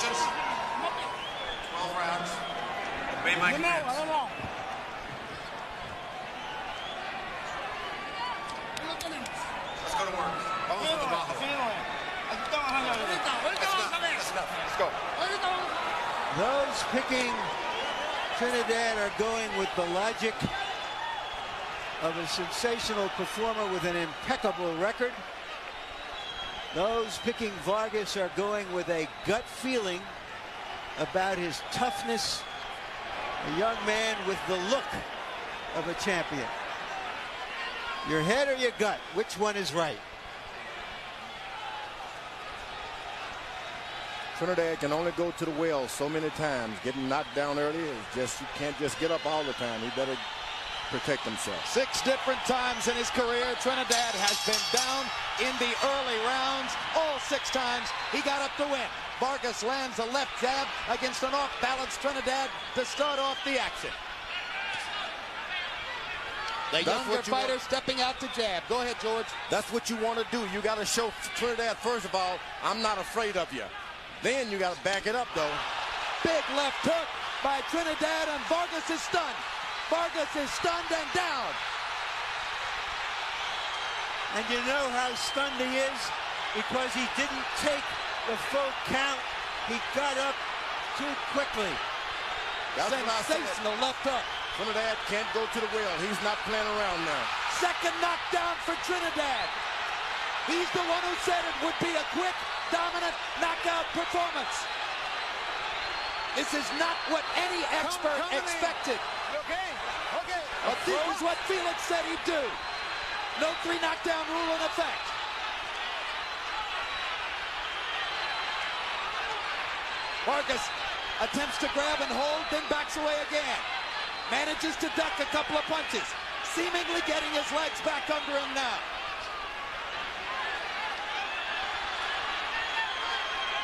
questions? 12 rounds. Obey my commands. Let's go to work. Vamos a trabajo. That's enough. Let's go. Those picking Trinidad are going with the logic of a sensational performer with an impeccable record. Those picking Vargas are going with a gut feeling about his toughness. A young man with the look of a champion. Your head or your gut? Which one is right? Trinidad can only go to the well so many times. Getting knocked down early is just, you can't just get up all the time. He better protect himself. Six different times in his career, Trinidad has been down in the early rounds. All six times he got up to win. Vargas lands a left jab against an off-balance Trinidad to start off the action. The That's younger fighter want. stepping out to jab. Go ahead, George. That's what you want to do. You got to show Trinidad, first of all, I'm not afraid of you. Then you got to back it up, though. Big left hook by Trinidad, and Vargas is stunned. Vargas is stunned and down. And you know how stunned he is? Because he didn't take the full count. He got up too quickly. That's what I said. Sensational left hook. Trinidad can't go to the well. He's not playing around now. Second knockdown for Trinidad. He's the one who said it would be a quick, dominant knockout performance. This is not what any expert coming in. expected. Okay, okay. But this is what Felix said he'd do. No three knockdown rule in effect. Vargas attempts to grab and hold, then backs away again. Manages to duck a couple of punches, seemingly getting his legs back under him now.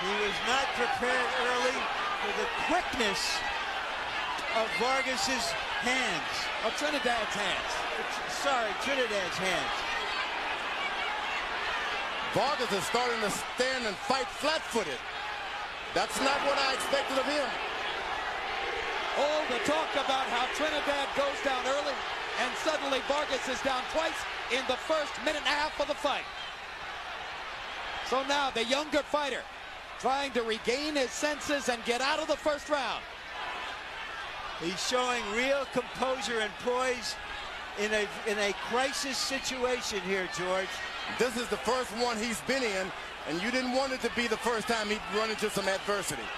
He was not prepared early the quickness of Vargas's hands. Of Trinidad's hands. Sorry, Trinidad's hands. Vargas is starting to stand and fight flat-footed. That's not what I expected of him. All the talk about how Trinidad goes down early, and suddenly Vargas is down twice in the first minute and a half of the fight. So now the younger fighter trying to regain his senses and get out of the first round. He's showing real composure and poise in a in a crisis situation here, George. This is the first one he's been in, and you didn't want it to be the first time he'd run into some adversity.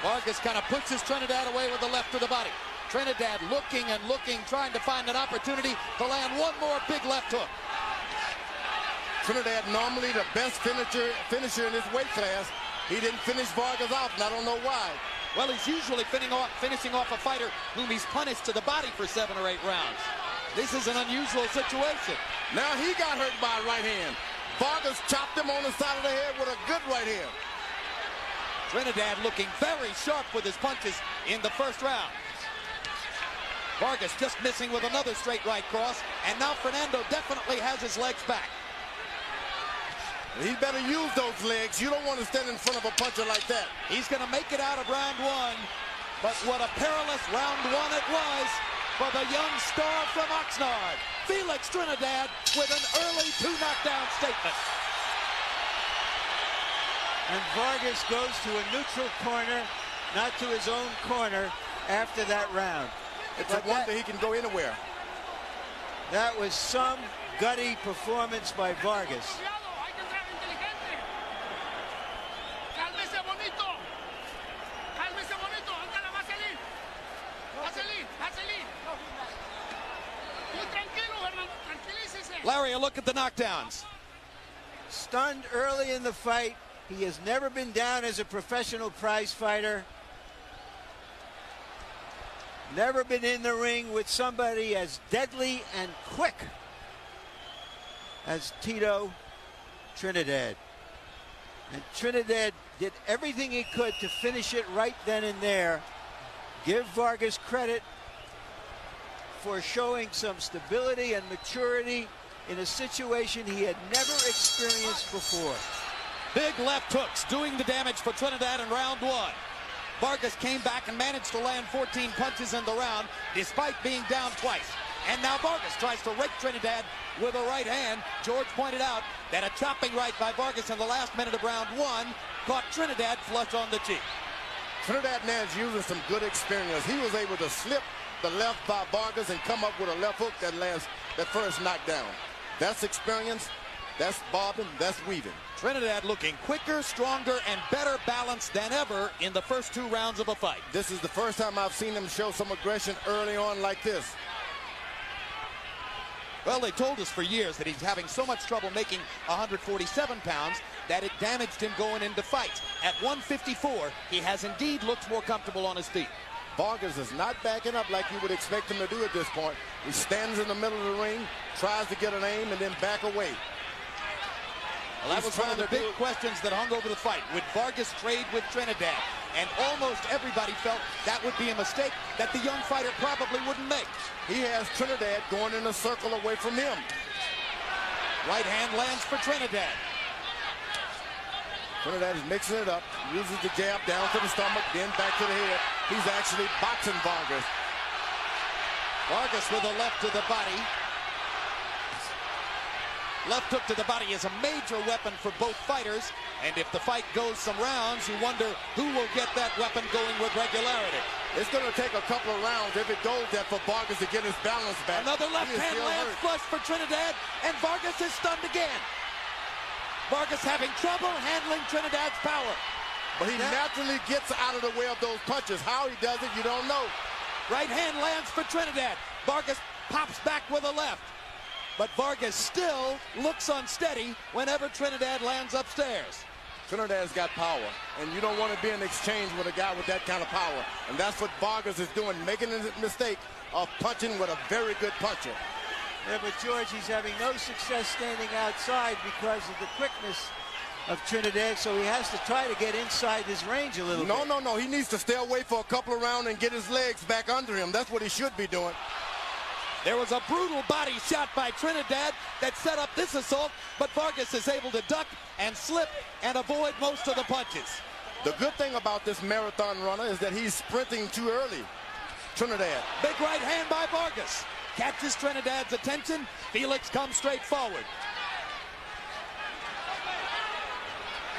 Vargas kind of pushes Trinidad away with the left of the body. Trinidad looking and looking, trying to find an opportunity to land one more big left hook. Trinidad normally the best finisher finisher in his weight class. He didn't finish Vargas off, and I don't know why. Well, he's usually off, finishing off a fighter whom he's punished to the body for seven or eight rounds. This is an unusual situation. Now he got hurt by a right hand. Vargas chopped him on the side of the head with a good right hand. Trinidad looking very sharp with his punches in the first round. Vargas just missing with another straight right cross, and now Fernando definitely has his legs back. He better use those legs. You don't want to stand in front of a puncher like that. He's going to make it out of round one, but what a perilous round one it was for the young star from Oxnard, Felix Trinidad, with an early two knockdown statement. And Vargas goes to a neutral corner, not to his own corner after that round. It's But a wonder that- he can go anywhere. That was some gutty performance by Vargas. Larry, a look at the knockdowns. Stunned early in the fight. He has never been down as a professional prize fighter. Never been in the ring with somebody as deadly and quick as Tito Trinidad. And Trinidad did everything he could to finish it right then and there. Give Vargas credit for showing some stability and maturity in a situation he had never experienced before. Big left hooks doing the damage for Trinidad in round one. Vargas came back and managed to land 14 punches in the round despite being down twice. And now Vargas tries to rake Trinidad with a right hand. George pointed out that a chopping right by Vargas in the last minute of round one caught Trinidad flush on the cheek. Trinidad Nance using some good experience. He was able to slip the left by Vargas and come up with a left hook that last that first knockdown. That's experience. That's bobbing. That's weaving. Trinidad looking quicker, stronger, and better balanced than ever in the first two rounds of a fight. This is the first time I've seen him show some aggression early on like this. Well, they told us for years that he's having so much trouble making 147 pounds that it damaged him going into fights. At 154, he has indeed looked more comfortable on his feet. Vargas is not backing up like you would expect him to do at this point. He stands in the middle of the ring, tries to get an aim, and then back away. Well, that He's was one of the big do- questions that hung over the fight. Would Vargas trade with Trinidad? And almost everybody felt that would be a mistake that the young fighter probably wouldn't make. He has Trinidad going in a circle away from him. Right hand lands for Trinidad. Trinidad is mixing it up, uses the jab down to the stomach, then back to the head. He's actually boxing Vargas. Vargas with a left to the body. Left hook to the body is a major weapon for both fighters. And if the fight goes some rounds, you wonder who will get that weapon going with regularity. It's going to take a couple of rounds if it goes that for Vargas to get his balance back. Another left hand lands flush for Trinidad, and Vargas is stunned again. Vargas having trouble handling Trinidad's power. But he naturally gets out of the way of those punches. How he does it, you don't know. Right hand lands for Trinidad. Vargas pops back with a left. But Vargas still looks unsteady whenever Trinidad lands upstairs. Trinidad's got power, and you don't want to be in exchange with a guy with that kind of power. And that's what Vargas is doing, making the mistake of punching with a very good puncher. Yeah, but George, he's having no success standing outside because of the quickness of Trinidad, so he has to try to get inside his range a little No, bit. no, no. He needs to stay away for a couple of rounds and get his legs back under him. That's what he should be doing. There was a brutal body shot by Trinidad that set up this assault, but Vargas is able to duck and slip and avoid most of the punches. The good thing about this marathon runner is that he's sprinting too early. Trinidad. Big right hand by Vargas. Catches Trinidad's attention. Felix comes straight forward.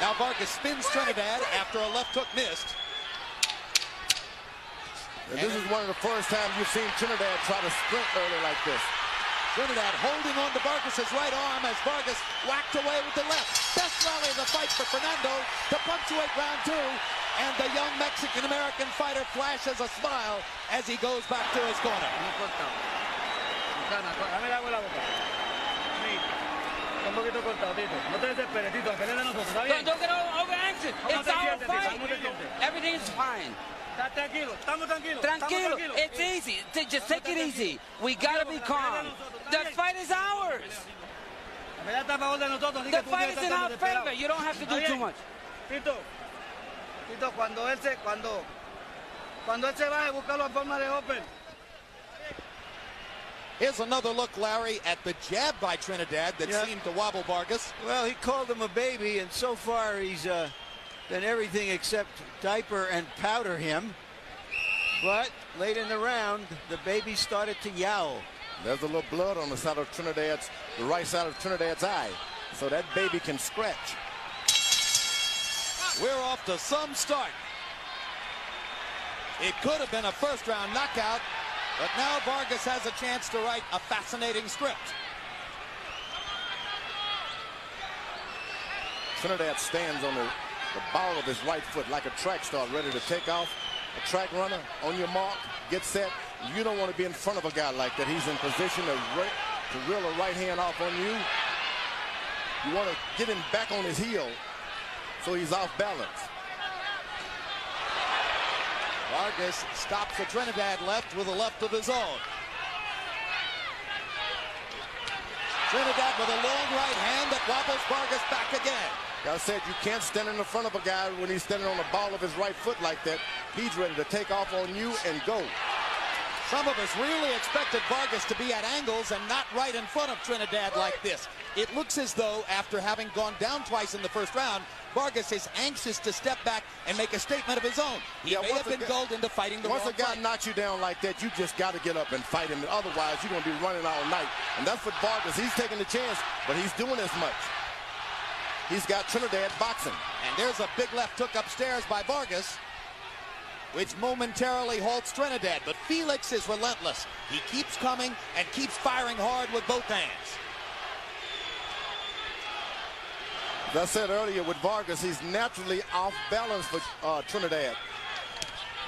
Now Vargas spins Trinidad after a left hook missed. And this is one of the first times you've seen Trinidad try to sprint early like this. Trinidad holding on to Vargas's right arm as Vargas whacked away with the left. Best rally of the fight for Fernando to punctuate round two. And the young Mexican-American fighter flashes a smile as he goes back to his corner. Dame el agua en la boca. Está un poquito cortado, Tito. No te desesperes, Tito. De nosotros, ¿está bien? Don't, get over, anxious. ¿Cómo It's our fight. Everything is fine. Está tranquilo. Estamos tranquilos. Tranquilo. It's easy. Just take it easy. We gotta be calm. The fight is ours. The fight is in our favor. You don't have to ¿Está do too much. Tito, Tito, cuando él se, cuando, cuando él se baje, forma de open. Here's another look, Larry, at the jab by Trinidad that Yeah. seemed to wobble Vargas. Well, he called him a baby, and so far he's uh, done everything except diaper and powder him. But late in the round, the baby started to yowl. There's a little blood on the side of Trinidad's, the right side of Trinidad's eye. So that baby can scratch. We're off to some start. It could have been a first round knockout, but now Vargas has a chance to write a fascinating script. Trinidad stands on the, the ball of his right foot like a track star ready to take off. A track runner on your mark, get set. You don't want to be in front of a guy like that. He's in position to, ra- to reel a right hand off on you. You want to get him back on his heel so he's off balance. Vargas stops the Trinidad left with a left of his own. Trinidad with a long right hand that wobbles Vargas back again. Like I said, you can't stand in the front of a guy when he's standing on the ball of his right foot like that. He's ready to take off on you and go. Some of us really expected Vargas to be at angles and not right in front of Trinidad like this. It looks as though after having gone down twice in the first round, Vargas is anxious to step back and make a statement of his own. He Yeah, may have been gulled into fighting the Once a guy knocks you down like that, you just got to get up and fight him. Otherwise, you're going to be running all night. And that's what Vargas, he's taking the chance, but he's doing as much. He's got Trinidad boxing. And there's a big left hook upstairs by Vargas, which momentarily halts Trinidad. But Felix is relentless. He keeps coming and keeps firing hard with both hands. As I said earlier with Vargas, he's naturally off balance for uh, Trinidad.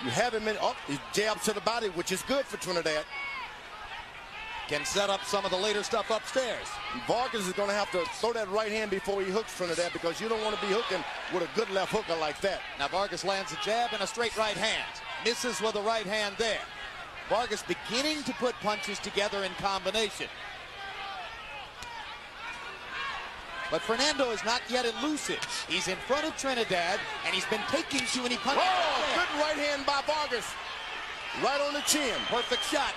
You have him in, oh, he jabs to the body, which is good for Trinidad. Can set up some of the later stuff upstairs. Vargas is going to have to throw that right hand before he hooks Trinidad because you don't want to be hooking with a good left hooker like that. Now Vargas lands a jab and a straight right hand. Misses with a right hand there. Vargas beginning to put punches together in combination. But Fernando is not yet elusive. He's in front of Trinidad, and he's been taking too many punches. Oh, good right hand by Vargas. Right on the chin. Perfect shot.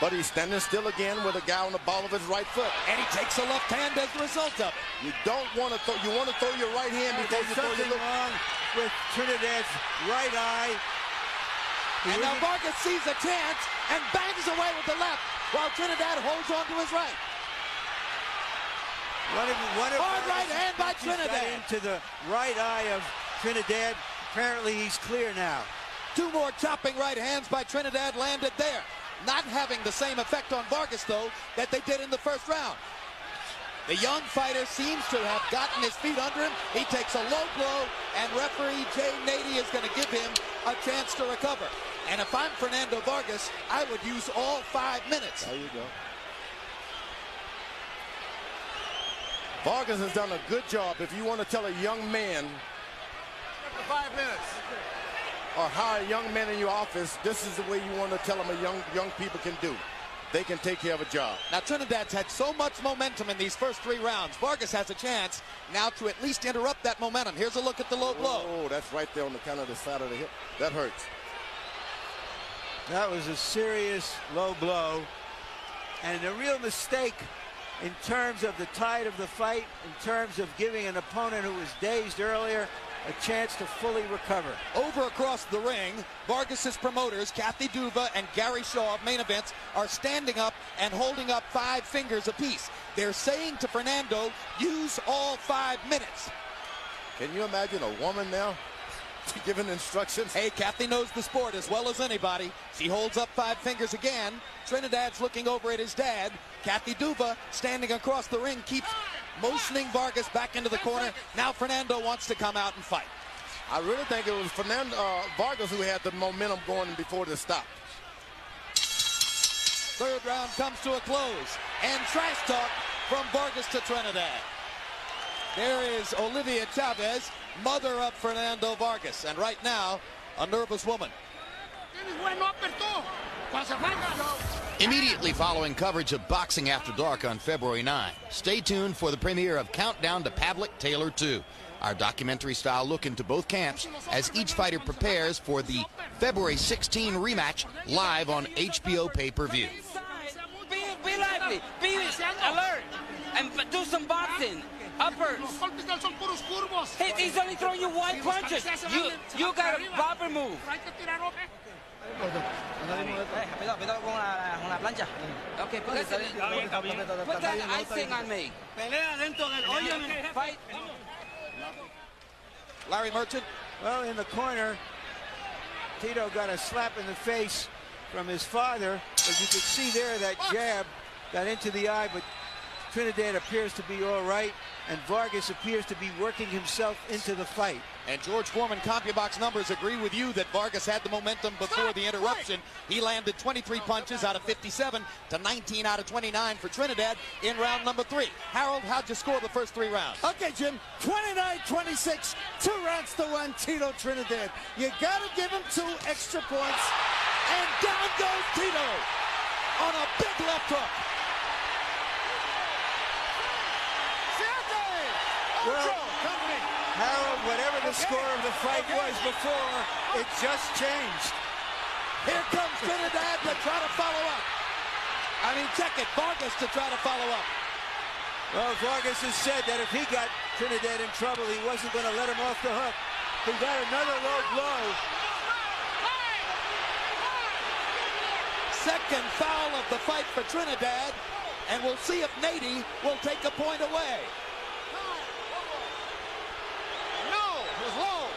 But he's standing still again with a guy on the ball of his right foot. And he takes a left hand as a result of it. You don't want to throw, you want to throw your right hand before There's you throw something your left. wrong with Trinidad's right eye. He And now Vargas sees a chance and bangs away with the left, while Trinidad holds on to his right. One of, one of Hard right hand by Trinidad. into the right eye of Trinidad. Apparently, he's clear now. Two more chopping right hands by Trinidad landed there. Not having the same effect on Vargas, though, that they did in the first round. The young fighter seems to have gotten his feet under him. He takes a low blow, and referee Jay Nady is going to give him a chance to recover. And if I'm Fernando Vargas, I would use all five minutes. There you go. Vargas has done a good job. If you want to tell a young man Five minutes. or hire a young man in your office, this is the way you want to tell them a young young people can do. They can take care of a job. Now Trinidad's had so much momentum in these first three rounds. Vargas has a chance now to at least interrupt that momentum. Here's a look at the low blow. Oh, that's right there on the kind of the side of the hip. That hurts. That was a serious low blow. And a real mistake in terms of the tide of the fight, in terms of giving an opponent who was dazed earlier a chance to fully recover. Over across the ring, Vargas's promoters, Kathy Duva and Gary Shaw of main events, are standing up and holding up five fingers apiece. They're saying to Fernando, use all five minutes. Can you imagine a woman now giving instructions? Hey, Kathy knows the sport as well as anybody. She holds up five fingers again. Trinidad's looking over at his dad. Kathy Duva, standing across the ring, keeps motioning Vargas back into the corner. Now Fernando wants to come out and fight. I really think it was Fernando uh, Vargas who had the momentum going before the stop. Third round comes to a close. And trash talk from Vargas to Trinidad. There is Olivia Chavez, mother of Fernando Vargas. And right now, a nervous woman. Tienes buen upper tú. Cuando se juega. Immediately following coverage of Boxing After Dark on February 9, stay tuned for the premiere of Countdown to Pavlik Taylor 2, our documentary style look into both camps as each fighter prepares for the February 16 rematch live on HBO pay per view. Be, be lively. Be alert. And do some boxing. Uppers. Los golpes de son puros curvos. He- he's only throwing you one Sí, punches. cabeceas se van You, you got a arriba. proper move. Hay que tirar. Cuidado, cuidado con la, plancha. Okay, put, that, put that icing on me. Pelea dentro del hoyo. Fight. Larry Merchant, Well, in the corner, Tito got a slap in the face from his father, but you could see there that jab got into the eye, but Trinidad appears to be all right, and Vargas appears to be working himself into the fight. And George Foreman CompuBox numbers agree with you that Vargas had the momentum before the interruption. He landed 23 punches out of 57 to 19 out of 29 for Trinidad in round number three. Harold, how'd you score the first three rounds? Okay, Jim, 29-26, two rounds to one, Tito Trinidad. You got to give him two extra points. And down goes Tito on a big left hook. Well, Harold, whatever the score of the fight was before, it just changed. Here comes Trinidad to try to follow up. I mean, check it. Vargas to try to follow up. Well, Vargas has said that if he got Trinidad in trouble, he wasn't going to let him off the hook. He got another low blow. Second foul of the fight for Trinidad. And we'll see if Nady will take a point away. No, it was low.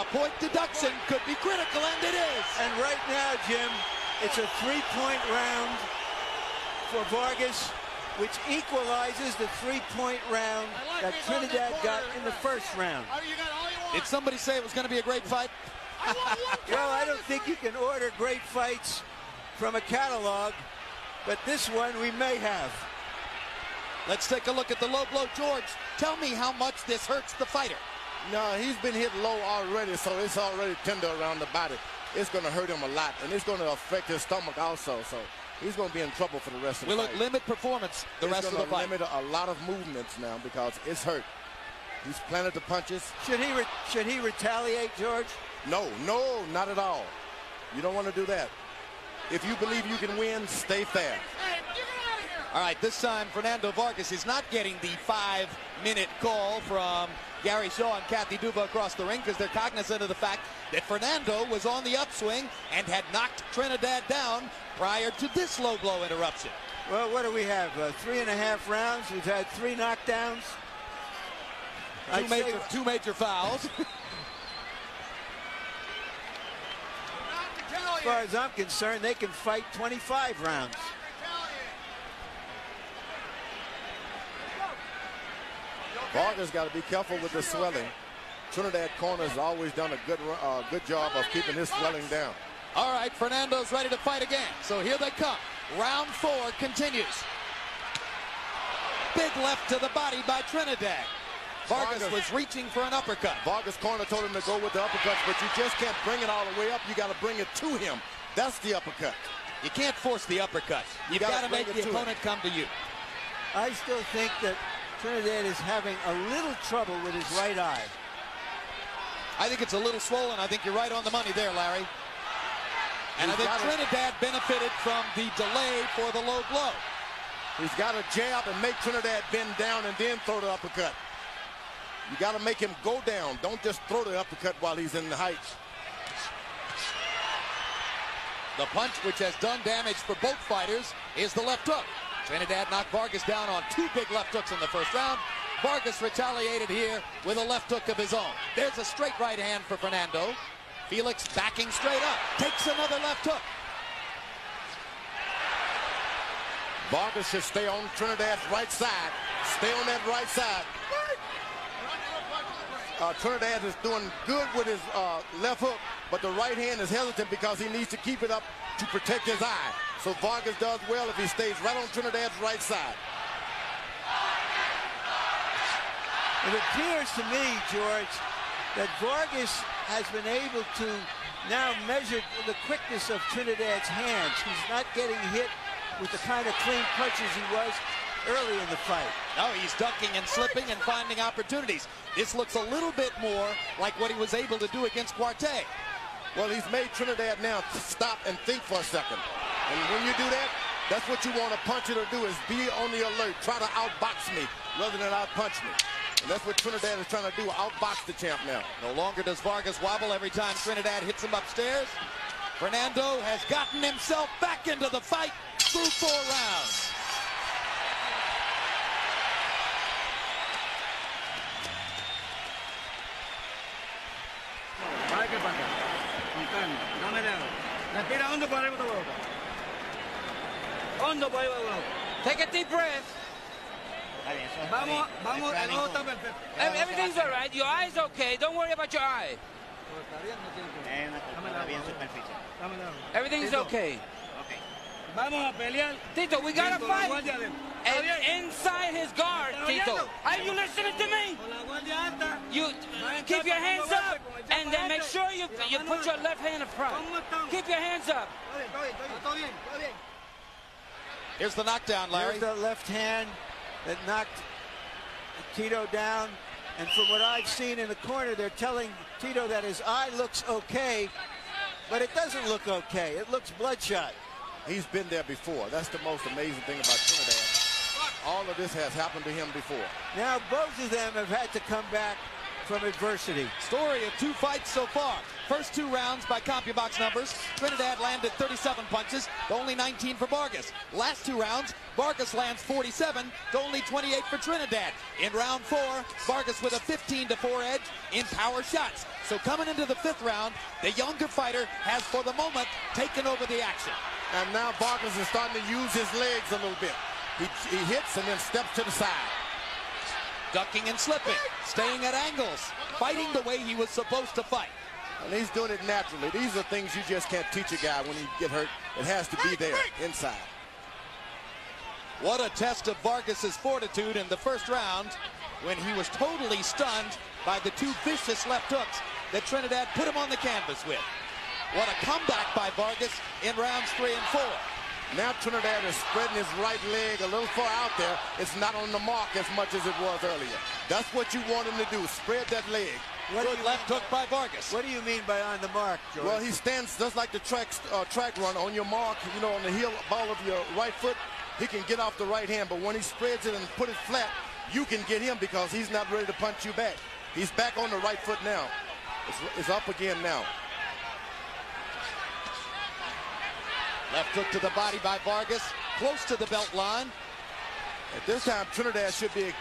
A point deduction could be critical, and it is. And right now, Jim, it's a three-point round for Vargas, which equalizes the three-point round like that these on the Trinidad got in the first round. Oh, you got all you want. Did somebody say it was going to be a great fight? I want one Well, I don't think you can order great fights from a catalog, but this one we may have. Let's take a look at the low blow. George, tell me how much this hurts the fighter. No, he's been hit low already, so it's already tender around the body. It's going to hurt him a lot, and it's going to affect his stomach also. So he's going to be in trouble for the rest of the fight. Will it limit performance the it's rest of gonna the fight? limit a lot of movements now because it's hurt. He's planted the punches. Should he re- should he retaliate, George? No, no, not at all. You don't want to do that. If you believe you can win, stay fair. All right, this time Fernando Vargas is not getting the five-minute call from Gary Shaw and Kathy Duva across the ring because they're cognizant of the fact that Fernando was on the upswing and had knocked Trinidad down prior to this low blow interruption. Well, what do we have? Uh, three and a half rounds. We've had three knockdowns. Two I'd say- major, two major fouls. as far as I'm concerned, they can fight 25 rounds. Vargas got to be careful with the swelling. Trinidad corner has always done a good uh, good job of keeping his swelling down. All right, Fernando's ready to fight again. So here they come. Round four continues. Big left to the body by Trinidad. Vargas Vargas. was reaching for an uppercut. Vargas corner told him to go with the uppercut, but you just can't bring it all the way up. You got to bring it to him. That's the uppercut. You can't force the uppercut. You've gotta got to make it the to opponent come to you. I still think that Trinidad is having a little trouble with his right eye. I think it's a little swollen. I think you're right on the money there, Larry. And I think it. Trinidad benefited from the delay for the low blow. He's got to jab and make Trinidad bend down and then throw the uppercut. You got to make him go down. Don't just throw the uppercut while he's in the heights. The punch, which has done damage for both fighters, is the left hook. Trinidad knocked Vargas down on two big left hooks in the first round. Vargas retaliated here with a left hook of his own. There's a straight right hand for Fernando. Felix backing straight up. Takes another left hook. Vargas should stay on Trinidad's right side. Stay on that right side. Uh, Trinidad is doing good with his uh, left hook, but the right hand is hesitant because he needs to keep it up to protect his eye. So Vargas does well if he stays right on Trinidad's right side. It appears to me, George, that Vargas has been able to now measure the quickness of Trinidad's hands. He's not getting hit with the kind of clean punches he was early in the fight. No, he's ducking and slipping and finding opportunities. This looks a little bit more like what he was able to do against Quartey. Well, he's made Trinidad now stop and think for a second. And when you do that, that's what you want a puncher to do is be on the alert. Try to outbox me rather than outpunch me. And that's what Trinidad is trying to do, outbox the champ now. No longer does Vargas wobble every time Trinidad hits him upstairs. Fernando has gotten himself back into the fight through four rounds. Hondo para arriba, boca. Take a deep breath. Vamos, vamos, el ojo está perfecto. Everything's all right. Your eye's okay. Don't worry about your eye. Everything's Tito, okay. Vamos a pelear. Tito, we gotta fight. guardia adentro. ¿Está eh, And inside his guard, Tito. Are you listening to me? Con la guardia alta. You keep your hands up and then make sure you you put your left hand in front. ¿Cómo estamos? Keep your hands up. Está bien, está bien, está bien, está bien. Here's the knockdown, Larry. There's the left hand that knocked Tito down. And from what I've seen in the corner, they're telling Tito that his eye looks okay, but it doesn't look okay. It looks bloodshot. He's been there before. That's the most amazing thing about Trinidad. All of this has happened to him before. Now both of them have had to come back from adversity. Story of two fights so far. First two rounds by CompuBox numbers. Trinidad landed 37 punches to only 19 for Vargas. Last two rounds, Vargas lands 47 to only 28 for Trinidad. In round four, Vargas with a 15 to 4 edge in power shots. So coming into the fifth round, the younger fighter has for the moment taken over the action. And now Vargas is starting to use his legs a little bit. He, he hits and then steps to the side. Ducking and slipping, staying at angles, fighting the way he was supposed to fight. And he's doing it naturally. These are things you just can't teach a guy when he get hurt. It has to be there, inside. What a test of Vargas's fortitude in the first round when he was totally stunned by the two vicious left hooks that Trinidad put him on the canvas with. What a comeback by Vargas in rounds three and four. Now Trinidad is spreading his right leg a little far out there. It's not on the mark as much as it was earlier. That's what you want him to do, spread that leg. What Good left hook by Vargas. What do you mean by on the mark, George? Well, he stands just like the track, uh, track runner on your mark, you know, on the heel ball of your right foot. He can get off the right hand, but when he spreads it and put it flat, you can get him because he's not ready to punch you back. He's back on the right foot now. It's, it's up again now. Left hook to the body by Vargas, close to the belt line. At this time, Trinidad should be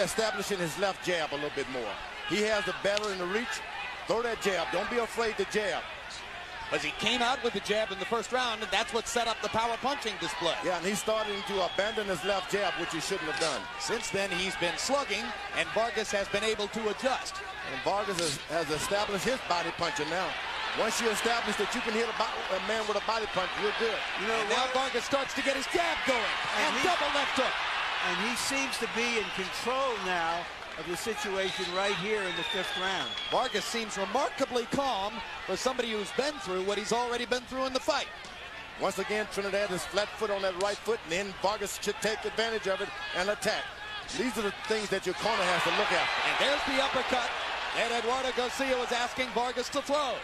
establishing his left jab a little bit more. He has the better in the reach. Throw that jab. Don't be afraid to jab. As he came out with the jab in the first round, and that's what set up the power punching display. Yeah, and he's starting to abandon his left jab, which he shouldn't have done. Since then, he's been slugging, and Vargas has been able to adjust. And Vargas has, has established his body punching now. Once you establish that you can hit a, a man with a body punch, you're good. You know, and now Vargas starts to get his jab going, and, and he, double left hook. And he seems to be in control now of the situation right here in the fifth round. Vargas seems remarkably calm for somebody who's been through what he's already been through in the fight. Once again, Trinidad is flat foot on that right foot, and then Vargas should take advantage of it and attack. These are the things that your corner has to look at. And there's the uppercut that Eduardo Garcia was asking Vargas to throw.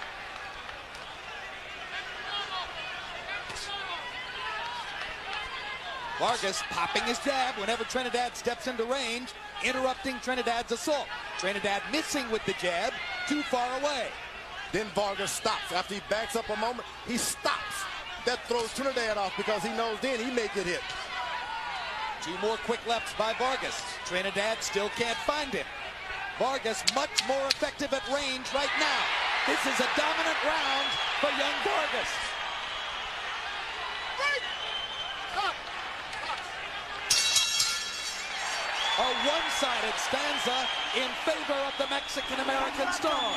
Vargas popping his jab whenever Trinidad steps into range, interrupting Trinidad's assault. Trinidad missing with the jab, too far away. Then Vargas stops. After he backs up a moment, he stops. That throws Trinidad off because he knows then he may get hit. Two more quick lefts by Vargas. Trinidad still can't find him. Vargas much more effective at range right now. This is a dominant round for young Vargas. A one-sided stanza in favor of the Mexican-American star.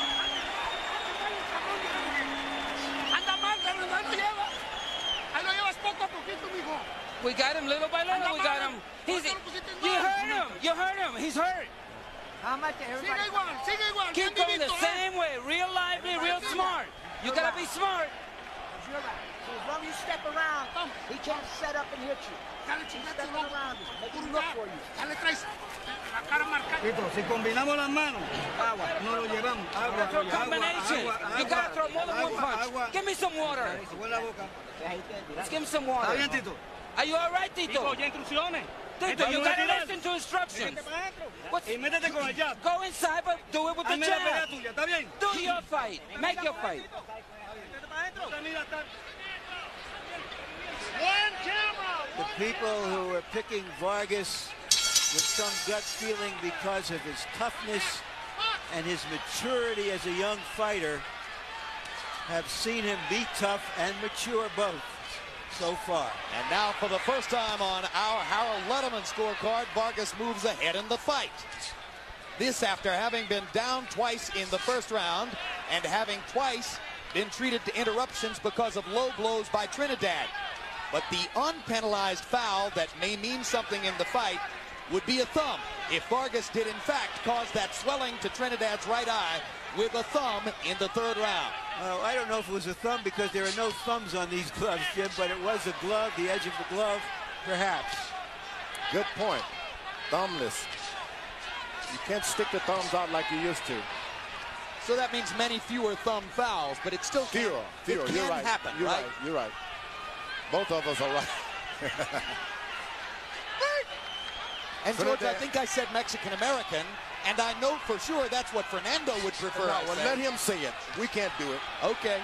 We got him little by little. We got him. He's, you heard him. You heard him. He's hurt. How much everybody? Sigue igual, sigue igual. Keep going the same way. Real lively, real smart. You gotta be smart. So as long as you step around, he can't set up and hit you. Si combinamos las manos, agua, no lo llevamos. Agua, agua, combination. Agua, you gotta throw more than one punch. Give me some water. Let's give him some water. ¿Está bien, Tito? Are you all right, Tito? Oye instrucciones. Tito, you gotta listen to instructions. Y métete con el jab. Go inside, but do it with the jab. tuya, ¿está bien? Do your fight. Make your fight. People who are picking Vargas with some gut feeling because of his toughness and his maturity as a young fighter have seen him be tough and mature both so far. And now for the first time on our Harold Lederman scorecard, Vargas moves ahead in the fight. This after having been down twice in the first round and having twice been treated to interruptions because of low blows by Trinidad. But the unpenalized foul that may mean something in the fight would be a thumb if Vargas did in fact cause that swelling to Trinidad's right eye with a thumb in the third round. Uh, I don't know if it was a thumb because there are no thumbs on these gloves, Jim, but it was a glove, the edge of the glove, perhaps. Good point. Thumbless. You can't stick the thumbs out like you used to. So that means many fewer thumb fouls, but it still can, fewer, fewer. It can You're right. happen, You're right? right. You're right. Both of us are right. And George, I think I said Mexican American, and I know for sure that's what Fernando would prefer. No, well, let him say it. We can't do it. Okay.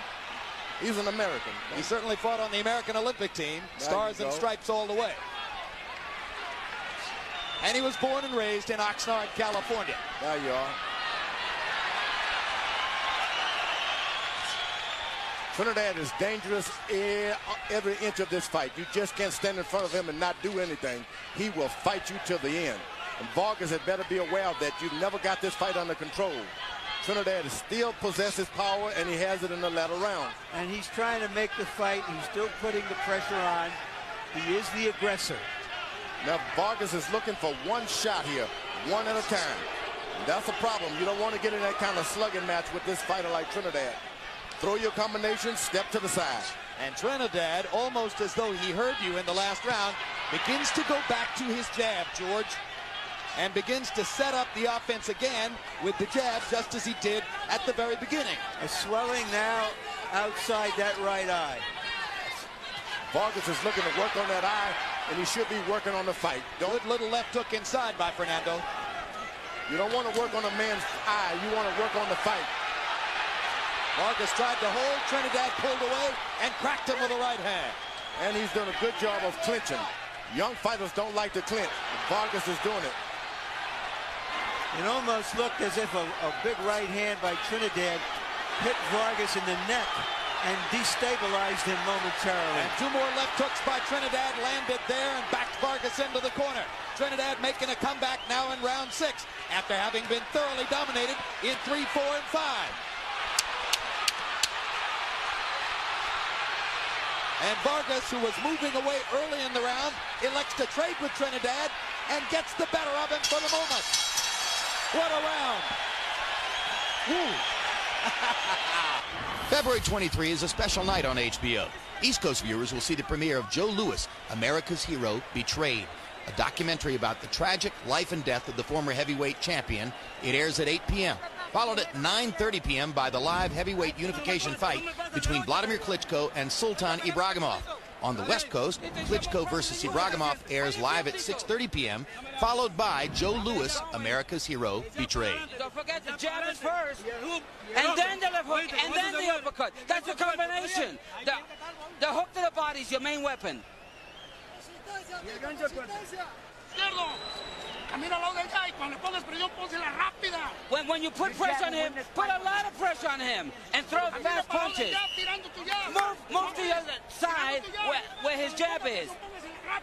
He's an American. He certainly fought on the American Olympic team. There Stars and stripes all the way. And he was born and raised in Oxnard, California. There you are. Trinidad is dangerous every inch of this fight. You just can't stand in front of him and not do anything. He will fight you till the end. And Vargas had better be aware of that. You've never got this fight under control. Trinidad still possesses power, and he has it in the latter round. And he's trying to make the fight. He's still putting the pressure on. He is the aggressor. Now Vargas is looking for one shot here, one at a time. And that's a problem. You don't want to get in that kind of slugging match with this fighter like Trinidad. Throw your combination, step to the side. And Trinidad, almost as though he heard you in the last round, begins to go back to his jab, George, and begins to set up the offense again with the jab, just as he did at the very beginning. A swelling now outside that right eye. Vargas is looking to work on that eye, and he should be working on the fight. Don't, Good little left hook inside by Fernando. you don't want to work on a man's eye. You want to work on the fight. Vargas tried to hold, Trinidad pulled away and cracked him with a right hand. And he's done a good job of clinching. Young fighters don't like to clinch. Vargas is doing it. It almost looked as if a, a big right hand by Trinidad hit Vargas in the neck and destabilized him momentarily. And two more left hooks by Trinidad landed there and backed Vargas into the corner. Trinidad making a comeback now in round six after having been thoroughly dominated in three, four, and five. And Vargas, who was moving away early in the round, elects to trade with Trinidad and gets the better of him for the moment. What a round. February 23 is a special night on HBO. East Coast viewers will see the premiere of Joe Louis, America's Hero, Betrayed, a documentary about the tragic life and death of the former heavyweight champion. It airs at 8 p.m. Followed at 9.30 p.m. by the live heavyweight unification fight between Vladimir Klitschko and Sultan Ibragimov. On the West Coast, Klitschko versus Ibragimov airs live at 6.30 p.m., followed by Joe Louis, America's Hero, Betrayed. Don't forget the jab is first, and then the left hook, and then the uppercut. That's the combination. The, the hook to the body is your main weapon. Camina al lado de ella y cuando le pongas presión, pónsela rápida. When, when you put pressure on him, put a lot of pressure on him and throw fast punches. tirando tu jab. Move, move to the other side where, where his jab is.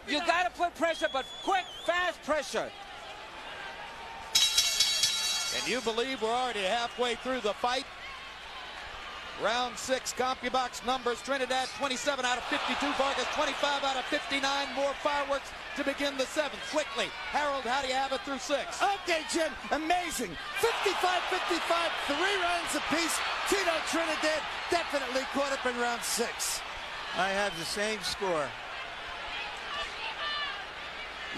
You gotta put pressure, but quick, fast pressure. Can you believe we're already halfway through the fight? Round six, CompuBox numbers. Trinidad 27 out of 52. Vargas 25 out of 59. More fireworks to begin the seventh. Quickly, Harold, how do you have it through six? Okay, Jim, amazing. 55-55, three rounds apiece. Tito Trinidad definitely caught up in round six. I have the same score.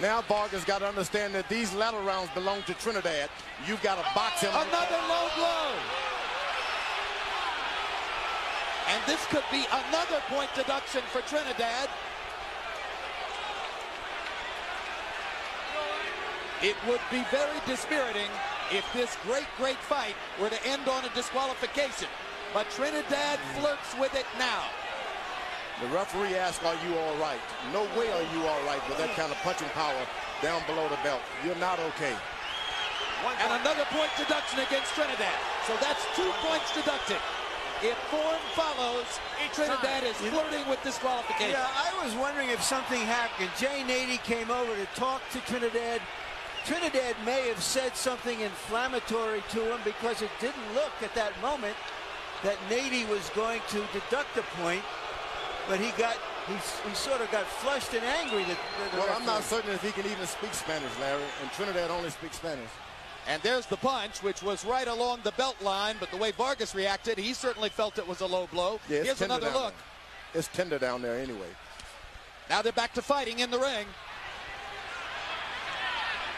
Now Vargas got to understand that these latter rounds belong to Trinidad. You've got to box him. Another low blow. And this could be another point deduction for Trinidad. It would be very dispiriting if this great, great fight were to end on a disqualification. But Trinidad flirts with it now. The referee asks, are you all right? No way are you all right with that kind of punching power down below the belt. You're not okay. And another point deduction against Trinidad. So that's two points deducted. If form follows, Trinidad is flirting with disqualification. Yeah, I was wondering if something happened. Jay Nady came over to talk to Trinidad. Trinidad may have said something inflammatory to him because it didn't look at that moment that Nady was going to deduct a point, but he got he, he sort of got flushed and angry. That, that Well, I'm not certain if he can even speak Spanish, Larry, and Trinidad only speaks Spanish. And there's the punch, which was right along the belt line, but the way Vargas reacted, he certainly felt it was a low blow. Yeah, it's Here's tender another down look. there. It's tender down there anyway. Now they're back to fighting in the ring.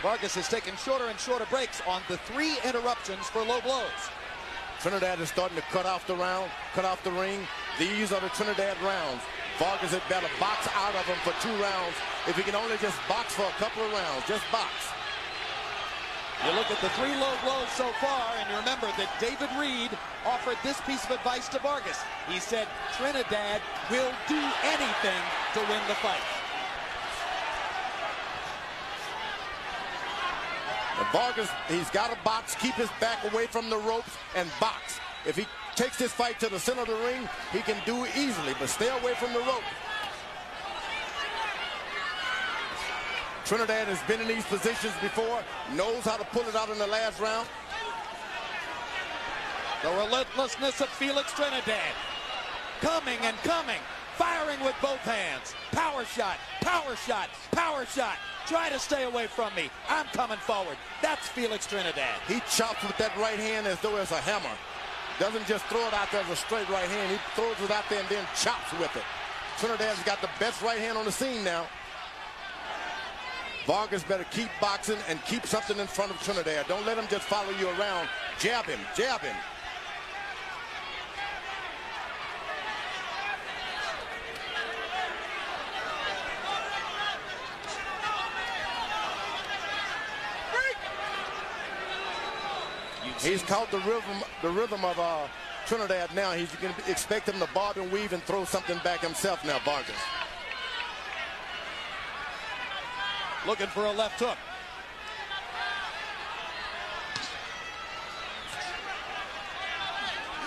Vargas has taken shorter and shorter breaks on the three interruptions for low blows. Trinidad is starting to cut off the round, cut off the ring. These are the Trinidad rounds. Vargas had better box out of him for two rounds. If he can only just box for a couple of rounds, just box. You look at the three low blows so far, and you remember that David Reid offered this piece of advice to Vargas. He said Trinidad will do anything to win the fight. Vargas, he's got to box, keep his back away from the ropes, and box. If he takes this fight to the center of the ring, he can do it easily, but stay away from the rope. Trinidad has been in these positions before, knows how to pull it out in the last round. The relentlessness of Felix Trinidad. Coming and coming, firing with both hands. Power shot, power shot, power shot. Try to stay away from me. I'm coming forward. That's Felix Trinidad. He chops with that right hand as though it's a hammer. Doesn't just throw it out there as a straight right hand. He throws it out there and then chops with it. Trinidad's got the best right hand on the scene now. Vargas better keep boxing and keep something in front of Trinidad. Don't let him just follow you around. Jab him, jab him. He's caught the rhythm, the rhythm of uh, Trinidad now. He's going to expect him to bob and weave and throw something back himself now, Vargas. Looking for a left hook.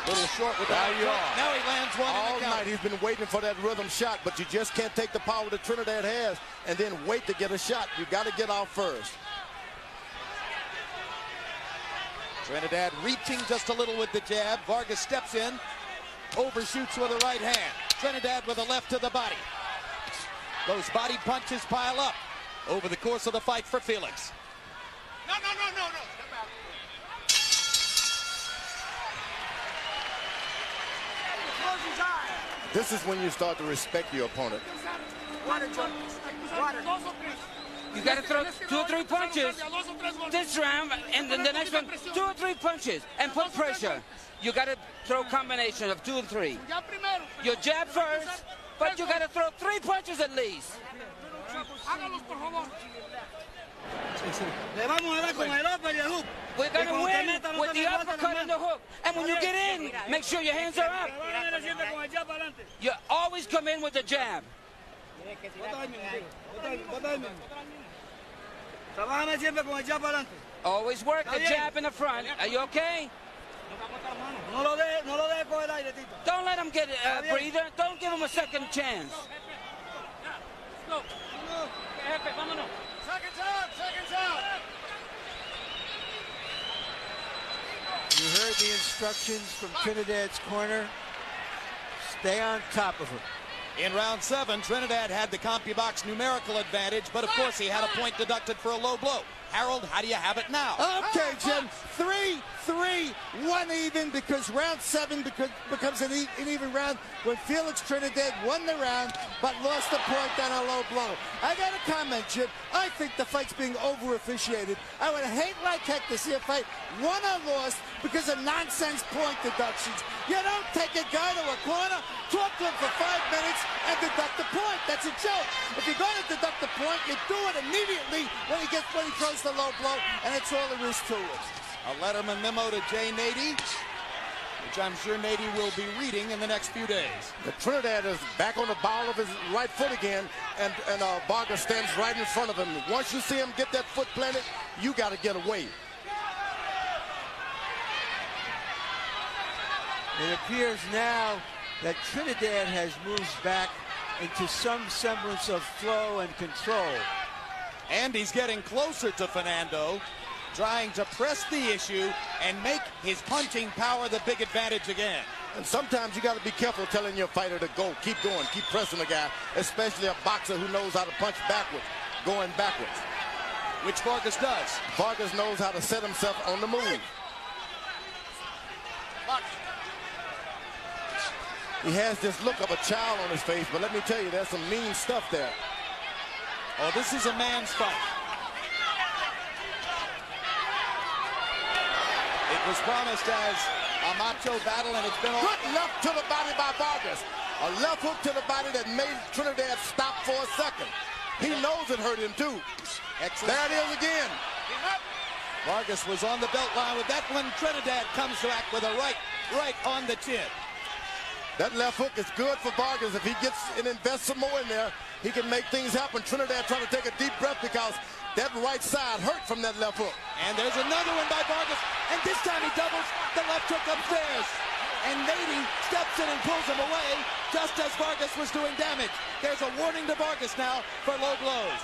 Little short with that. Now he lands one All night he's been waiting for that rhythm shot, but you just can't take the power that Trinidad has and then wait to get a shot. You got to get out first. Trinidad reaching just a little with the jab. Vargas steps in, overshoots with a right hand. Trinidad with a left to the body. Those body punches pile up over the course of the fight for Felix. No, no, no, no, no. This is when you start to respect your opponent. Water, Water. You got to throw two or three punches this round, and then the next one, two or three punches, and put pressure. You got to throw combination of two and three. Your jab first, but you got to throw three punches at least. We're going to win with the uppercut and the hook. And when you get in, make sure your hands are up. You always come in with the jab. Always work the jab in the front. Are you okay? Don't let him get a uh, breather. Don't give him a second chance. Seconds out, seconds out. You heard the instructions from Trinidad's corner. Stay on top of him. In round seven, Trinidad had the CompuBox numerical advantage, but of course he had a point deducted for a low blow. Harold, how do you have it now? Okay, Jim. Three, three, one even because round seven becomes, becomes an, e an, even round when Felix Trinidad won the round but lost the point on a low blow. I got a comment, Jim. I think the fight's being over officiated. I would hate like heck to see a fight won or lost because of nonsense point deductions. You don't take a guy to a corner, talk to him for five minutes, and deduct the point. That's a joke. If you're going to deduct the point, you do it immediately when he gets when he throws the low blow, and it's all there is to it. A Lederman memo to Jay Nady, which I'm sure Nady will be reading in the next few days. The Trinidad is back on the ball of his right foot again, and, and uh, Vargas stands right in front of him. Once you see him get that foot planted, you got to get away. It appears now that Trinidad has moved back into some semblance of flow and control. And he's getting closer to Fernando, trying to press the issue and make his punching power the big advantage again. And sometimes you got to be careful telling your fighter to go. Keep going. Keep pressing the guy, especially a boxer who knows how to punch backwards, going backwards. Which Vargas does. Vargas knows how to set himself on the move. He has this look of a child on his face, but let me tell you, there's some mean stuff there. Oh, this is a man's fight. It was promised as a macho battle, and it's been a good left to the body by Vargas. A left hook to the body that made Trinidad stop for a second. He knows it hurt him too. Excellent. There it is again. Vargas was on the belt line with that one. Trinidad comes back with a right, right on the chin. That left hook is good for Vargas. If he gets and invests some more in there, he can make things happen. Trinidad trying to take a deep breath because that right side hurt from that left hook. And there's another one by Vargas. And this time he doubles the left hook upstairs. And Nady steps in and pulls him away just as Vargas was doing damage. There's a warning to Vargas now for low blows.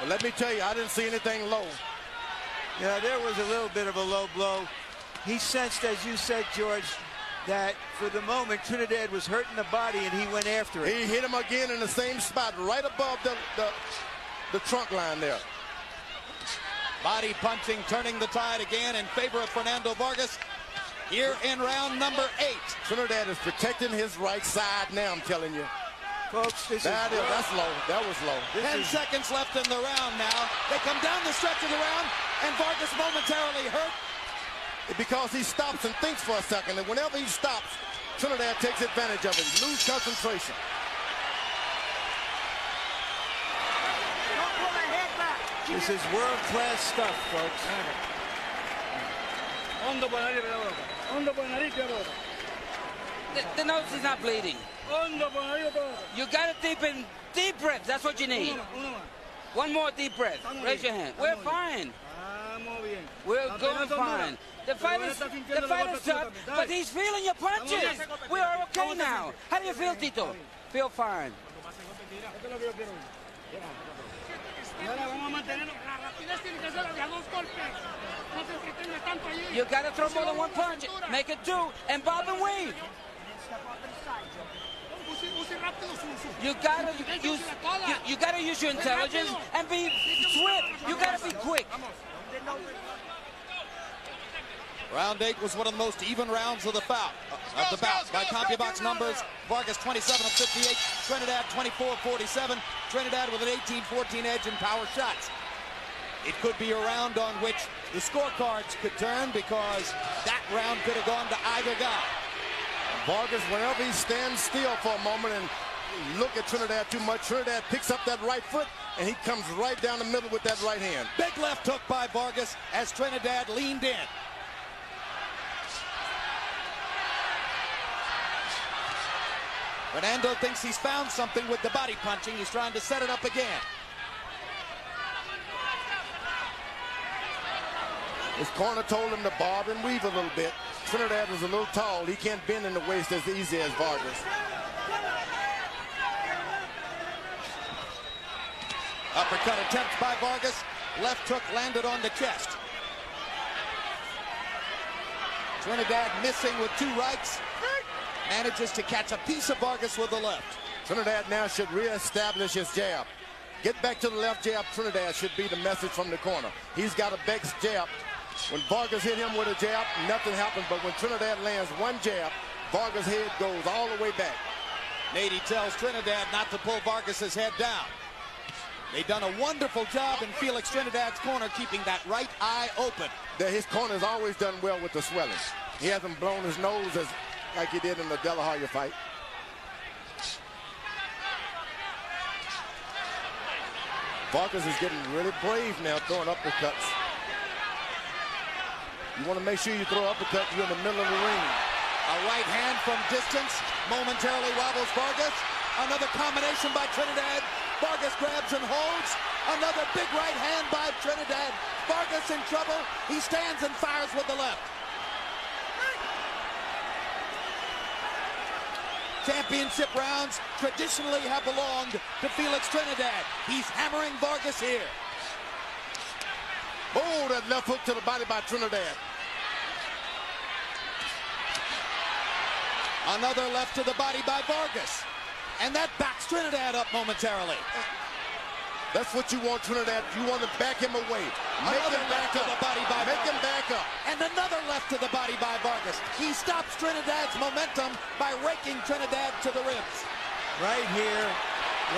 Well, let me tell you, I didn't see anything low. Yeah, there was a little bit of a low blow. He sensed, as you said, George, that for the moment Trinidad was hurting the body and he went after it. He hit him again in the same spot, right above the, the, the trunk line there. Body punching, turning the tide again in favor of Fernando Vargas here in round number eight. Trinidad is protecting his right side now, I'm telling you. Folks, this that is, is that's low. That was low. Ten is, seconds left in the round now. They come down the stretch of the round, and Vargas momentarily hurt. Because he stops and thinks for a second, and whenever he stops, Trinidad takes advantage of it. Lose concentration. This is world-class stuff, folks. The, the nose is not bleeding. You got to deep in deep breath. That's what you need. One more deep breath. Raise your hand. We're fine. We're going fine. The fight is the fight is tough, but he's feeling your punches. We are okay now. How do you feel, Tito? Feel fine. You gotta throw more than one punch. Make it two and bob and weave. You gotta use you, you gotta use your intelligence and be swift. You gotta be quick. Round eight was one of the most even rounds of the bout. Uh, of the bout by CompuBox numbers. Vargas 27 of 58, Trinidad 24-47. Trinidad with an 18-14 edge in power shots. It could be a round on which the scorecards could turn because that round could have gone to either guy. Vargas, whenever he stands still for a moment and look at Trinidad too much, Trinidad picks up that right foot and he comes right down the middle with that right hand. Big left hook by Vargas as Trinidad leaned in. Fernando thinks he's found something with the body punching. He's trying to set it up again. His corner told him to bob and weave a little bit. Trinidad was a little tall. He can't bend in the waist as easy as Vargas. Uppercut attempt by Vargas. Left hook landed on the chest. Trinidad missing with two rights. Manages to catch a piece of Vargas with the left. Trinidad now should reestablish his jab. Get back to the left jab, Trinidad should be the message from the corner. He's got a best jab. When Vargas hit him with a jab, nothing happened. But when Trinidad lands one jab, Vargas' head goes all the way back. Nady tells Trinidad not to pull Vargas' head down. They've done a wonderful job in Felix Trinidad's corner, keeping that right eye open. His corner's always done well with the swelling. He hasn't blown his nose as like he did in the De La Hoya fight. Vargas is getting really brave now throwing uppercuts. You want to make sure you throw uppercut, you're in the middle of the ring. A right hand from distance momentarily wobbles Vargas. Another combination by Trinidad. Vargas grabs and holds. Another big right hand by Trinidad. Vargas in trouble. He stands and fires with the left. Championship rounds traditionally have belonged to Felix Trinidad. He's hammering Vargas here. Oh, that left hook to the body by Trinidad. Another left to the body by Vargas. And that backs Trinidad up momentarily. Uh, That's what you want, Trinidad. You want to back him away. Make another him back left up. to the body by Make Vargas. him back up. And another left to the body by Vargas. He stops Trinidad's momentum by raking Trinidad to the ribs. Right here,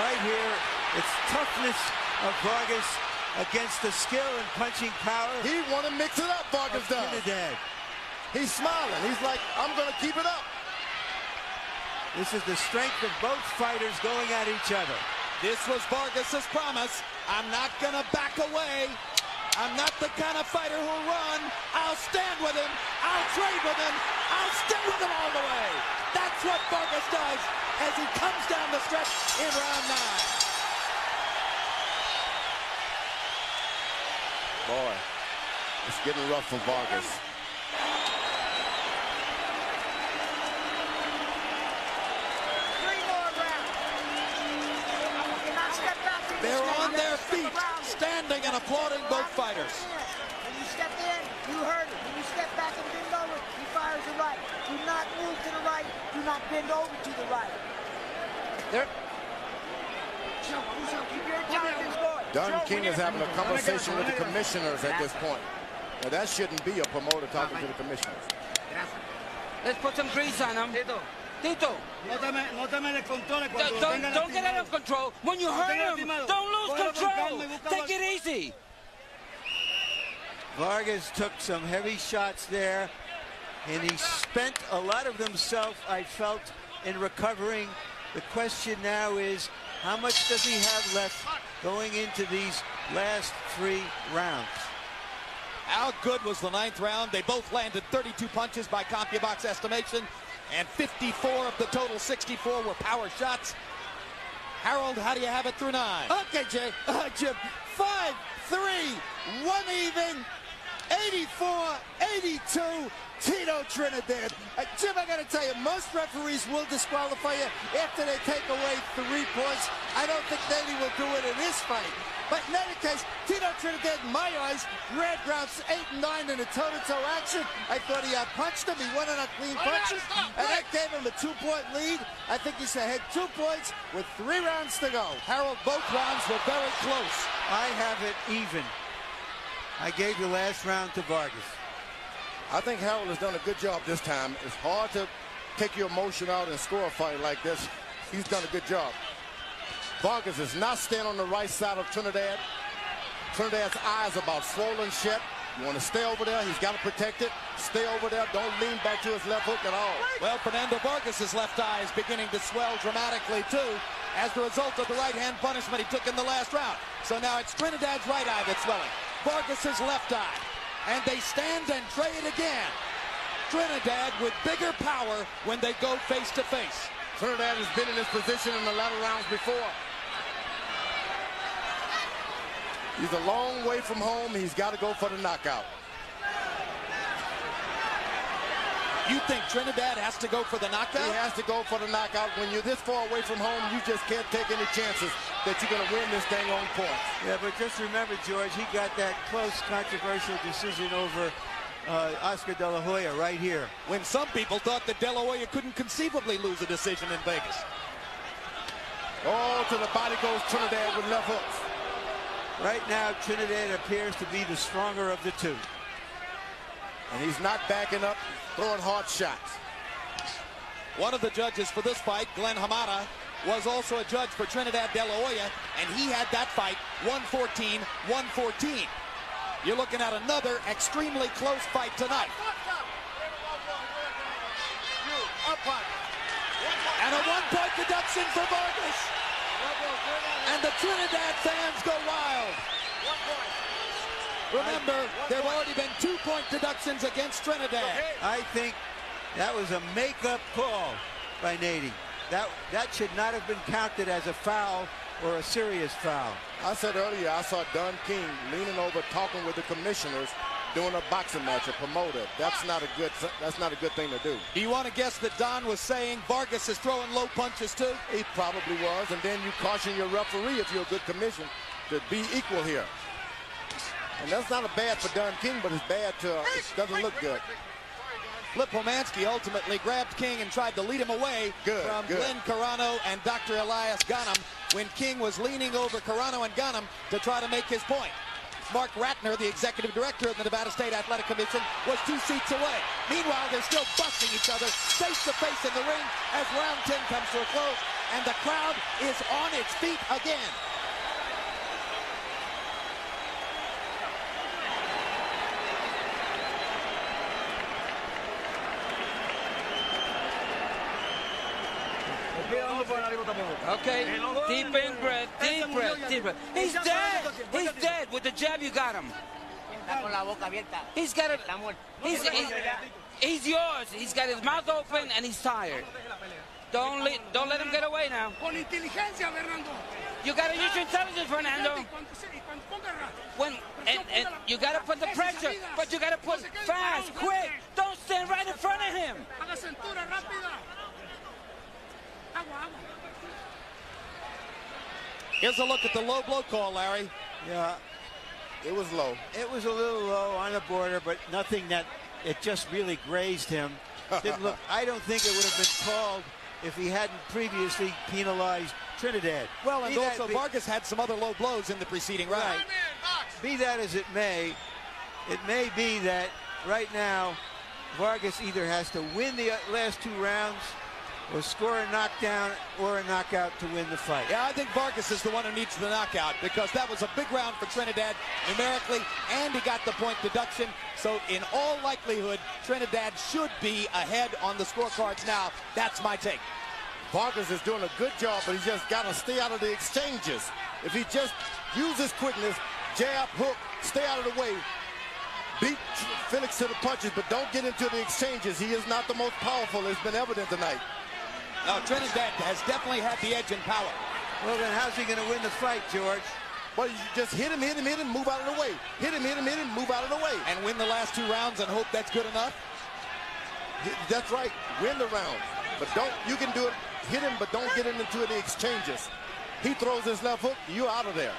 right here, it's toughness of Vargas against the skill and punching power He want to mix it up, Vargas does. Trinidad. He's smiling. He's like, I'm going to keep it up. This is the strength of both fighters going at each other. This was Vargas's promise. I'm not going to back away. I'm not the kind of fighter who'll run. I'll stand with him. I'll trade with him. I'll stay with him all the way. That's what Vargas does as he comes down the stretch in round nine. Boy, it's getting rough for Vargas. Three more rounds. You not step back in this They're on their feet, standing and applauding both fighters. When you step in, you heard it. When you step back and bend over, he fires the right. Do not move to the right. Do not bend over to the right. There, Jump, jump, keep your intelligence going. Don King is having a conversation with the commissioners at this point. Now, that shouldn't be a promoter talking to the commissioners. let's put some grease on him. Tito, Tito, no te me, no te me descontroles cuando don't, lo don't, tengas don't get out of control. When you hurt him, don't lose Cógelo con calma y control. Take it easy. Vargas took some heavy shots there, and he spent a lot of himself, I felt, in recovering. The question now is, how much does he have left going into these last three rounds? How good was the ninth round? They both landed 32 punches by CompuBox estimation, and 54 of the total 64 were power shots. Harold, how do you have it through nine? Okay, Jay. Uh, Jim. Five, three, one even. 84, 82. Tito Trinidad. Uh, Jim, I got to tell you, most referees will disqualify you after they take away three points. I don't think Nady will do it in this fight. But in any case, Tito Trinidad, in my eyes, red rounds eight and nine in a toe-to-toe action. I thought he outpunched him. He won on a clean punch. and that gave him a two-point lead. I think he's ahead two points with three rounds to go. Harold, both rounds were very close. I have it even. I gave the last round to Vargas. I think Harold has done a good job this time. It's hard to take your emotion out and score a fight like this. He's done a good job. Vargas is not staying on the right side of Trinidad. Trinidad's eyes about swollen shut. You want to stay over there. He's got to protect it. Stay over there. Don't lean back to his left hook at all. Well, Fernando Vargas's left eye is beginning to swell dramatically too, as the result of the right hand punishment he took in the last round. So now it's Trinidad's right eye that's swelling. Vargas's left eye. And they stand and trade again. Trinidad with bigger power when they go face to face. Trinidad has been in this position in the latter rounds before. He's a long way from home. He's got to go for the knockout. You think Trinidad has to go for the knockout? He has to go for the knockout. When you're this far away from home, you just can't take any chances that you're going to win this thing on points. Yeah, but just remember, George, he got that close, controversial decision over uh, Oscar De La Hoya right here. When some people thought that De La Hoya couldn't conceivably lose a decision in Vegas. Oh, to the body goes Trinidad with left hooks. Right now, Trinidad appears to be the stronger of the two. And he's not backing up, throwing hard shots. One of the judges for this fight, Glenn Hamada, was also a judge for Trinidad De La Hoya, and he had that fight 114 114. You're looking at another extremely close fight tonight. And a one point deduction for Vargas. And the Trinidad fans go wild. Remember, there have already been two point deductions against Trinidad. I think that was a make-up call by Nady. That, that should not have been counted as a foul or a serious foul. I said earlier, I saw Don King leaning over, talking with the commissioners, doing a boxing match, a promoter. That's not a good. That's not a good thing to do. Do you want to guess that Don was saying Vargas is throwing low punches too? He probably was, and then you caution your referee if you're a good commission to be equal here. And that's not a bad for Don King, but it's bad to. Uh, it doesn't look good. Flip Homansky ultimately grabbed King and tried to lead him away Good, from good. Glenn Carano and Dr. Elias Ghanem when King was leaning over Carano and Ghanem to try to make his point. Marc Ratner, the executive director of the Nevada State Athletic Commission, was two seats away. Meanwhile, they're still busting each other face to face in the ring as round 10 comes to a close, and the crowd is on its feet again. Okay, deep in breath, deep breath, deep breath. He's dead. He's dead. With the jab, you got him. He's got it. He's, he's, he's yours. He's got his mouth open and he's tired. Don't let, don't let him get away now. Con inteligencia, Fernando. You got to use your intelligence, Fernando. Y cuando, se- y cuando ponga ra- When and, and you got to put the pressure, but you got to put fast, quick. Don't stand right in front of him. Here's a look at the low blow call, Larry. Yeah, It was low. it was a little low on the border, but nothing that it just really grazed him. Didn't look. I don't think it would have been called if he hadn't previously penalized Trinidad. Well, and Be also be- Vargas had some other low blows in the preceding round. Right. Be that as it may, it may be that right now Vargas either has to win the last two rounds or score a knockdown or a knockout to win the fight. Yeah, I think Vargas is the one who needs the knockout because that was a big round for Trinidad numerically, and he got the point deduction. So, in all likelihood, Trinidad should be ahead on the scorecards now. That's my take. Vargas is doing a good job, but he's just got to stay out of the exchanges. If he just uses quickness, jab, hook, stay out of the way, beat Felix to the punches, but don't get into the exchanges. He is not the most powerful. It's been evident tonight. Now, Trinidad has definitely had the edge in power. Well, then how's he going to win the fight, George? Well, you just hit him, hit him, hit him, move out of the way. Hit him, hit him, hit him, move out of the way. And win the last two rounds and hope that's good enough? That's right. Win the round. But don't, you can do it. Hit him, but don't get him into any exchanges. He throws his left hook, you're out of there.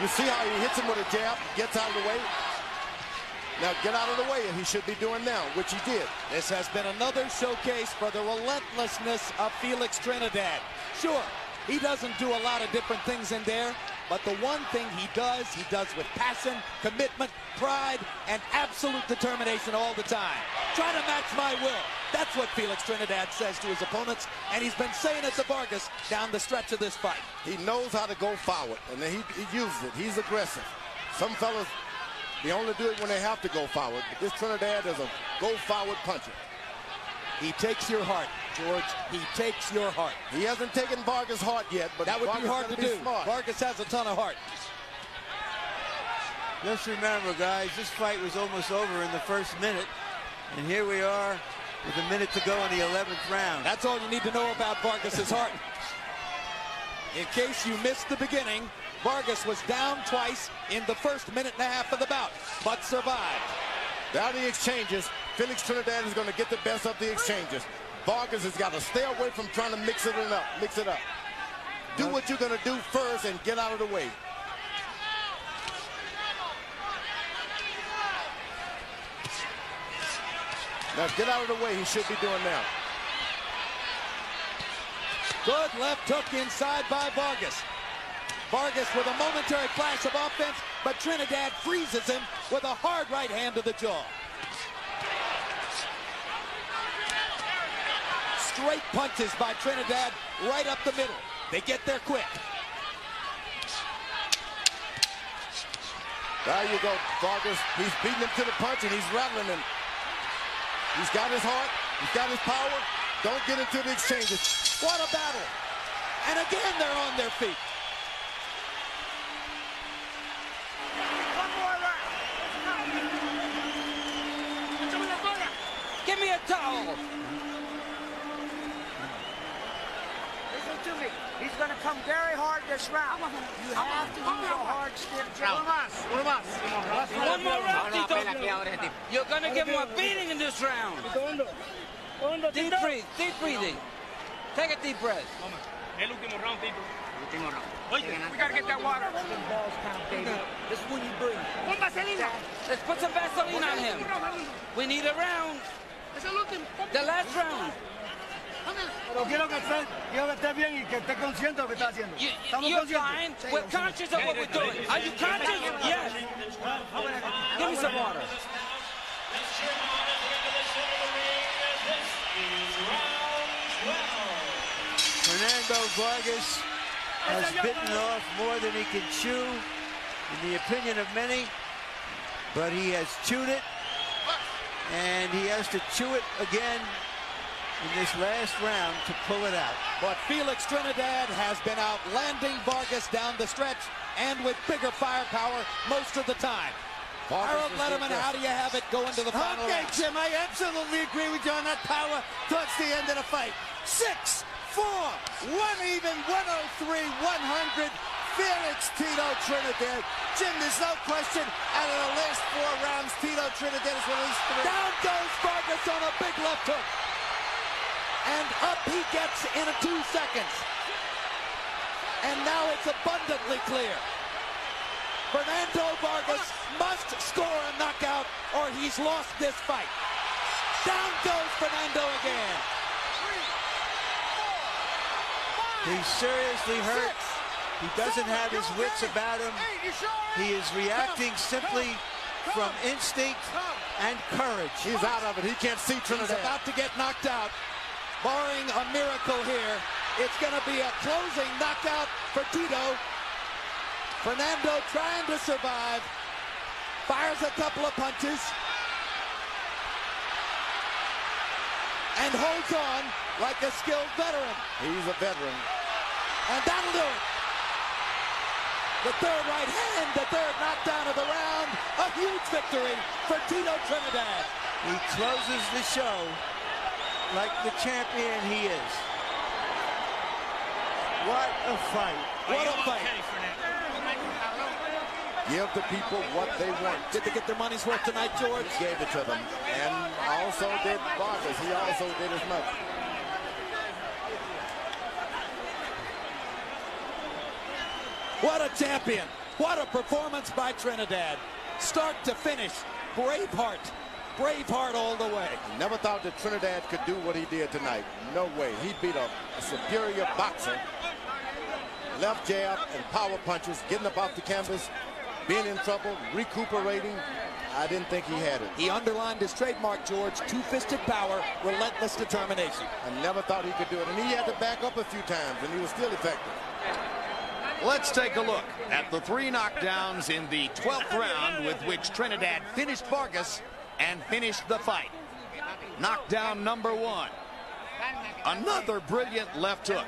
You see how he hits him with a jab, gets out of the way? Now get out of the way, and he should be doing now, which he did. This has been another showcase for the relentlessness of Felix Trinidad. Sure, he doesn't do a lot of different things in there, but the one thing he does, he does with passion, commitment, pride, and absolute determination all the time. Try to match my will. That's what Felix Trinidad says to his opponents, and he's been saying it to Vargas down the stretch of this fight. He knows how to go forward, and he, he uses it. He's aggressive. Some fellas, they only do it when they have to go forward. But this Trinidad is a go forward puncher. He takes your heart, George. He takes your heart. He hasn't taken Vargas' heart yet, but That would Vargas be hard to gonna do. Smart. Vargas has a ton of heart. Just remember, guys, this fight was almost over in the first minute, and here we are with a minute to go in the 11th round. That's all you need to know about Vargas's heart. In case you missed the beginning, Vargas was down twice in the first minute and a half of the bout, but survived. Down the exchanges, Felix Trinidad is going to get the best of the exchanges. Vargas has got to stay away from trying to mix it up. Mix it up. Do what you're going to do first and get out of the way. Now get out of the way. He should be doing now. Good left hook inside by Vargas. Vargas with a momentary flash of offense, but Trinidad freezes him with a hard right hand to the jaw. Straight punches by Trinidad right up the middle. They get there quick. There you go, Vargas. He's beating him to the punch and he's rattling him. He's got his heart. He's got his power. Don't get into the exchanges. What a battle. And again, they're on their feet. One more round. Échame la cola. Give me a towel. Listen to me. He's going to come very hard this round. You have to use a hard, stiff jab. One more round, Tito. You're going to give him a beating in this round. Hondo. Hondo, Deep Tito. breathe, deep breathing. Take a deep breath. El último round, Tito. Oye, we gotta get that water. Balls count, baby. This is when you breathe. Pon vaselina. Let's put some Vaseline on him. We need a round. Es el último. The last round. Pero quiero que esté, quiero que esté bien y que esté consciente de lo que está haciendo. You, ¿Estamos you're conscientes? fine. We're conscious of what we're doing. Are you conscious? Yes. Give me some water. Fernando Vargas has bitten off more than he can chew, in the opinion of many, but he has chewed it. And he has to chew it again in this last round to pull it out. But Felix Trinidad has been outlanding Vargas down the stretch and with bigger firepower most of the time. Vargas Harold Lederman, how do you have it going to the final Okay, round? Jim, I absolutely agree with you on that power towards the end of the fight. Six, four, one even, 103, 100. Felix Tito Trinidad. Jim, there's no question, out of the last four rounds, Tito Trinidad has released three. Down goes Vargas on a big left hook. And up he gets in two seconds. And now it's abundantly clear. Fernando Vargas must score a knockout or he's lost this fight. Down goes Fernando again. He's seriously hurt. He doesn't have his wits about him. He is reacting simply from instinct and courage. He's out of it. He can't see He's about to get knocked out. Barring a miracle here, it's going to be a closing knockout for Tito. Fernando trying to survive. Fires a couple of punches. And holds on like a skilled veteran. He's a veteran. And that'll do it. The third right hand, the third knockdown of the round. A huge victory for Tito Trinidad. He closes the show like the champion he is. What a fight. What a fight. Give the people what they want. Did they get their money's worth tonight, George? He gave it to them. And also did Vargas. He also did as much. What a champion. What a performance by Trinidad. Start to finish. Braveheart. Braveheart all the way. Never thought that Trinidad could do what he did tonight. No way. He beat a, a superior boxer. Left jab and power punches, getting up off the canvas, being in trouble, recuperating. I didn't think he had it. He underlined his trademark, George. Two-fisted power, relentless determination. I never thought he could do it. And he had to back up a few times, and he was still effective. Let's take a look at the three knockdowns in the 12th round with which Trinidad finished Vargas and finished the fight. Knockdown number one. Another brilliant left hook.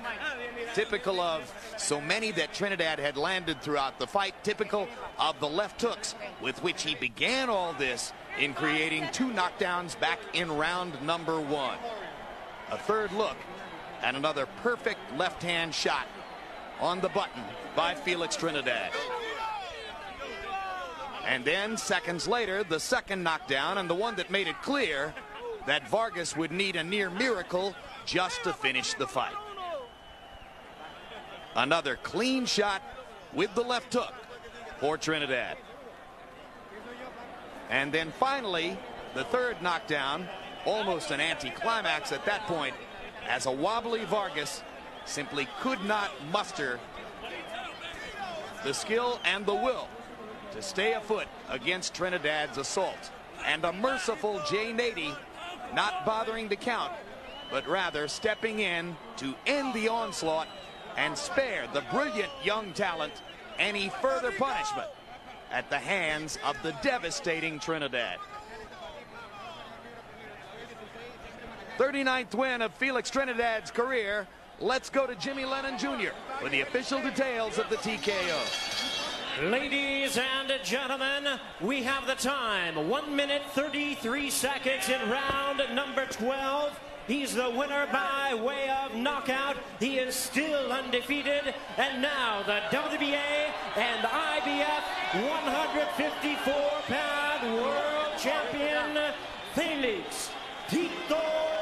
Typical of so many that Trinidad had landed throughout the fight. Typical of the left hooks with which he began all this in creating two knockdowns back in round number one. A third look and another perfect left hand shot on the button by Felix Trinidad. And then seconds later, the second knockdown and the one that made it clear that Vargas would need a near miracle just to finish the fight. Another clean shot with the left hook for Trinidad. And then finally, the third knockdown, almost an anticlimax at that point, as a wobbly Vargas simply could not muster the skill and the will to stay afoot against Trinidad's assault. And a merciful Jay Nady not bothering to count, but rather stepping in to end the onslaught and spare the brilliant young talent any further punishment at the hands of the devastating Trinidad. 39th win of Felix Trinidad's career. Let's go to Jimmy Lennon Jr. for the official details of the TKO. Ladies and gentlemen, we have the time. One minute, 33 seconds in round number 12. He's the winner by way of knockout. He is still undefeated. And now the WBA and IBF 154-pound world champion, Felix Tito.